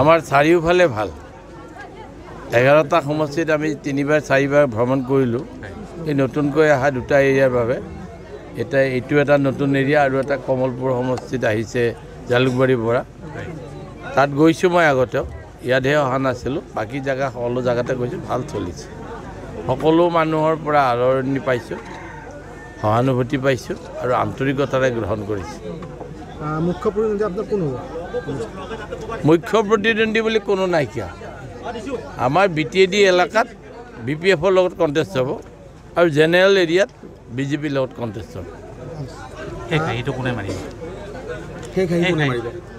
আমাৰ চাৰিওফালে ভাল। এঘাৰটা সমষ্টিত আমি তিনিবাৰ চাৰিবাৰ ভ্ৰমণ কৰিলোঁ। এই নতুনকৈ অহা দুটা এৰিয়াৰ বাবে। এতিয়া এইটো এটা নতুন এৰিয়া আৰু এটা কমলপুৰ সমষ্টিত আহিছে জালুকবাৰীৰ পৰা তাত গৈছোঁ মই আগতেও। ইয়াতহে অহা নাছিলোঁ। বাকী জেগা সকলো জেগাতে গৈছোঁ। ভাল চলিছে। সকলো মানুহৰ পৰা আদৰণি পাইছোঁ। সহানুভূতি পাইছোঁ আৰু আন্তৰিকতাৰে গ্ৰহণ কৰিছোঁ। মুখ্য প্ৰতিদ্বন্দ্বী আপোনাৰ কোন হ'ব? মুখ্য প্ৰতিদ্বন্দ্বী বুলি কোনো নাইকিয়া। আমাৰ বি টি এ ডি এলেকাত বি পি এফৰ লগত কণ্টেষ্ট হ'ব আৰু জেনেৰেল এৰিয়াত বি জে পিৰ লগত কণ্টেষ্ট হ'ব।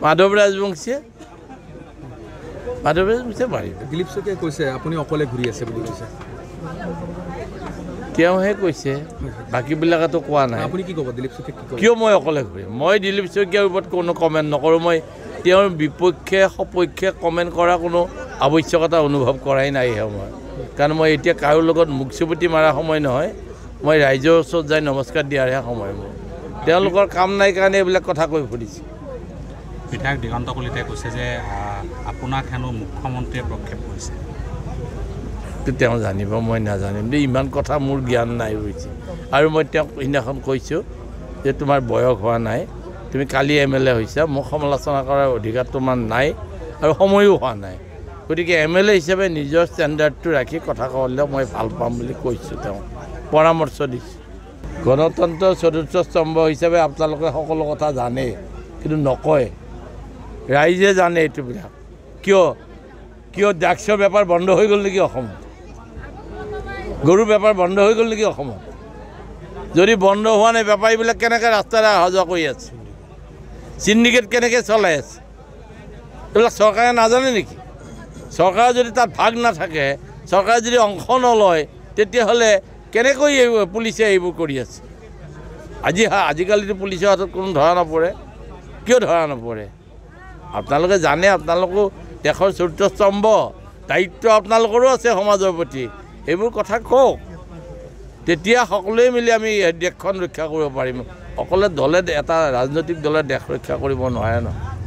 মাধৱ ৰাজবংশীয়ে। মাধৱ ৰাজবংশীয়ে মাৰিব। দিলীপ শইকীয়াই কৈছে আপুনি অকলে ঘূৰি আছে বুলি কৈছে। তেওঁহে কৈছে বাকীবিলাকেতো কোৱা নাই। আপুনি কি ক'ব দিলীপ ক'ব? কিয় মই অকলে ঘূৰিম? মই দিলীপ শইকীয়াৰ ওপৰত কোনো কমেণ্ট নকৰোঁ মই তেওঁৰ বিপক্ষে সপক্ষে কমেণ্ট কৰা কোনো আৱশ্যকতা অনুভৱ কৰাই নাই এই সময়ত কাৰণ মই এতিয়া কাৰো লগত মুখ চুপতি মৰা সময় নহয় মই ৰাইজৰ ওচৰত যাই নমস্কাৰ দিয়াৰহে সময় মোৰ। তেওঁলোকৰ কাম নাই কাৰণে এইবিলাক কথা কৈ ফুৰিছে। বিধায়ক দিগন্ত কলিতাই কৈছে যে আপোনাক হেনো মুখ্যমন্ত্ৰীয়ে প্ৰক্ষেপ কৰিছে। তেওঁ জানিব মই নাজানিম। দেই ইমান কথা মোৰ জ্ঞান নাই হৈছে আৰু মই তেওঁক সেইদিনাখন কৈছোঁ যে তোমাৰ বয়স হোৱা নাই তুমি কালি এম এল এ হৈছা মোক সমালোচনা কৰাৰ অধিকাৰ তোমাৰ নাই আৰু সময়ো হোৱা নাই। গতিকে এম এল এ হিচাপে নিজৰ ষ্টেণ্ডাৰ্ডটো ৰাখি কথা ক'লে মই ভাল পাম বুলি কৈছোঁ তেওঁ পৰামৰ্শ দিছোঁ। গণতন্ত্ৰৰ চতুৰ্থ স্তম্ভ হিচাপে আপোনালোকে সকলো কথা জানে কিন্তু নকয়। ৰাইজে জানে এইটোবিলাক কিয়? কিয় ড্ৰাগছৰ বেপাৰ বন্ধ হৈ গ'ল নেকি অসমত? গৰু বেপাৰ বন্ধ হৈ গ'ল নেকি অসমত? যদি বন্ধ হোৱা নাই বেপাৰীবিলাক কেনেকৈ ৰাস্তাৰে অহা যোৱা কৰি আছে? চিণ্ডিকেট কেনেকৈ চলাই আছে? এইবিলাক চৰকাৰে নাজানে নেকি? চৰকাৰৰ যদি তাত ভাগ নাথাকে চৰকাৰে যদি অংশ নলয় তেতিয়াহ'লে কেনেকৈ পুলিচে এইবোৰ কৰি আছে? আজি হা আজিকালিতো পুলিচৰ হাতত কোনো ধৰা নপৰে। কিয় ধৰা নপৰে? আপোনালোকে জানে আপোনালোকো দেশৰ চতুৰ্থ স্তম্ভ। দায়িত্ব আপোনালোকৰো আছে সমাজৰ প্ৰতি। এইবোৰ কথা কওক। তেতিয়া সকলোৱে মিলি আমি দেশখন ৰক্ষা কৰিব পাৰিম। অকলে দলে এটা ৰাজনৈতিক দলে দেশ ৰক্ষা কৰিব নোৱাৰে নহয়